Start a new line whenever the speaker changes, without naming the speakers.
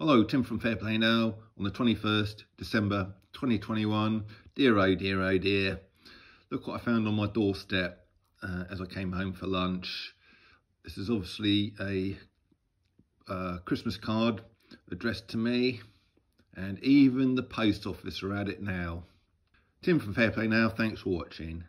Hello, Tim from Fairplay Now on the 21st December 2021. Dear oh dear oh dear. Look what I found on my doorstep uh, as I came home for lunch. This is obviously a uh, Christmas card addressed to me and even the post office are at it now. Tim from Fairplay Now, thanks for watching.